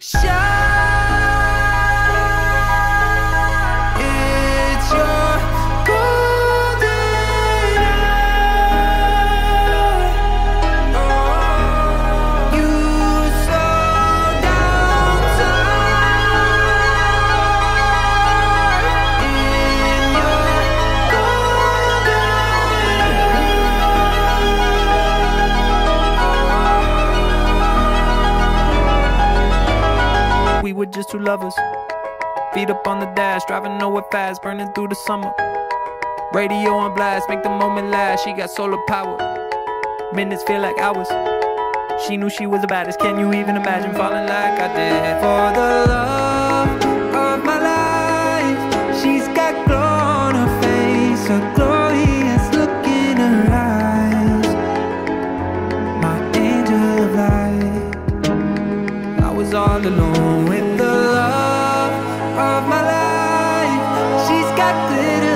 Shine. Were just two lovers. Feet up on the dash, driving nowhere fast, burning through the summer. Radio on blast, make the moment last. She got solar power. Minutes feel like hours. She knew she was the baddest. Can you even imagine falling like I did? For the love of my life, she's got glow on her face, a glorious look in her eyes. My angel of light. I was all alone like glitter